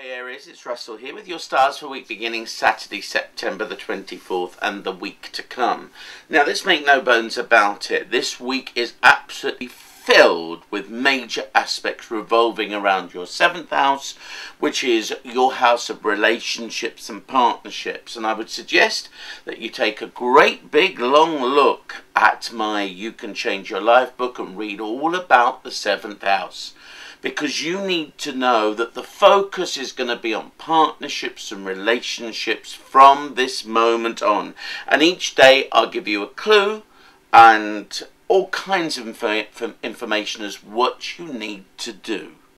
Hey Aries, it's Russell here with your stars for week beginning Saturday, September the 24th and the week to come. Now let's make no bones about it. This week is absolutely filled with major aspects revolving around your seventh house, which is your house of relationships and partnerships. And I would suggest that you take a great big long look at my You Can Change Your Life book and read all about the seventh house because you need to know that the focus is going to be on partnerships and relationships from this moment on. And each day I'll give you a clue and all kinds of info information as what you need to do.